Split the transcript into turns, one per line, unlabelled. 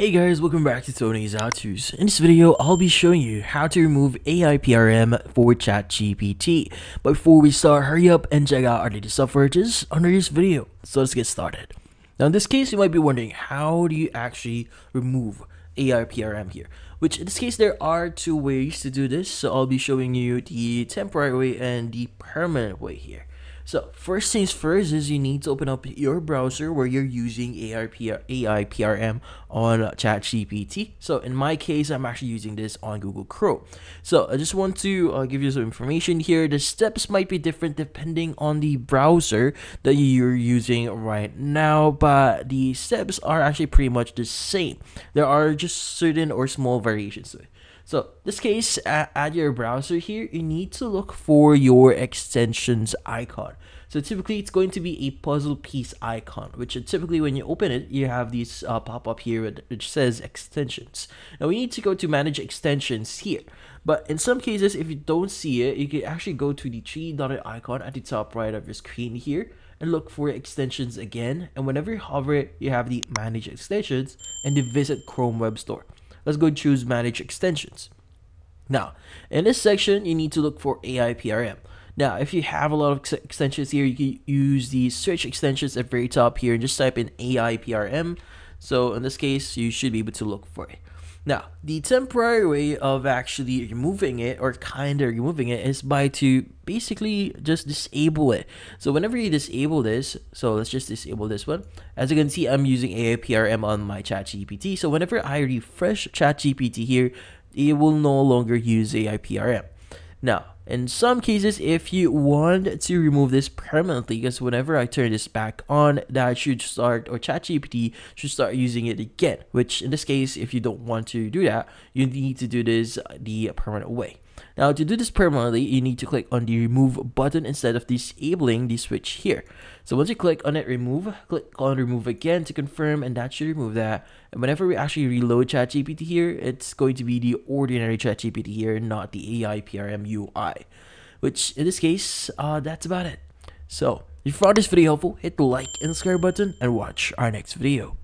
Hey guys, welcome back to Tony's How. In this video, I'll be showing you how to remove AI PRM for ChatGPT. But before we start, hurry up and check out our latest just under this video. So let's get started. Now in this case, you might be wondering, how do you actually remove AI PRM here? Which in this case, there are two ways to do this. So I'll be showing you the temporary way and the permanent way here. So first things first is you need to open up your browser where you're using AIPR, AIPRM on ChatGPT. So in my case, I'm actually using this on Google Chrome. So I just want to uh, give you some information here. The steps might be different depending on the browser that you're using right now, but the steps are actually pretty much the same. There are just certain or small variations. So this case, at your browser here, you need to look for your extensions icon. So typically it's going to be a puzzle piece icon, which typically when you open it, you have these uh, pop up here which says extensions. Now we need to go to manage extensions here. But in some cases, if you don't see it, you can actually go to the three dotted icon at the top right of your screen here and look for extensions again. And whenever you hover it, you have the manage extensions and the visit Chrome web store. Let's go choose manage extensions. Now, in this section, you need to look for AI PRM. Now, if you have a lot of ex extensions here, you can use the search extensions at very top here and just type in AI PRM. So in this case, you should be able to look for it. Now, the temporary way of actually removing it or kind of removing it is by to basically just disable it. So whenever you disable this, so let's just disable this one. As you can see, I'm using AIPRM on my ChatGPT. So whenever I refresh ChatGPT here, it will no longer use AIPRM. Now, in some cases, if you want to remove this permanently, because whenever I turn this back on, that should start, or ChatGPT should start using it again, which in this case, if you don't want to do that, you need to do this the permanent way. Now to do this permanently, you need to click on the remove button instead of disabling the switch here. So once you click on it, remove, click on remove again to confirm and that should remove that. And whenever we actually reload ChatGPT here, it's going to be the ordinary ChatGPT here, not the AI PRM UI. Which in this case, uh, that's about it. So if you found this video helpful, hit the like and subscribe button and watch our next video.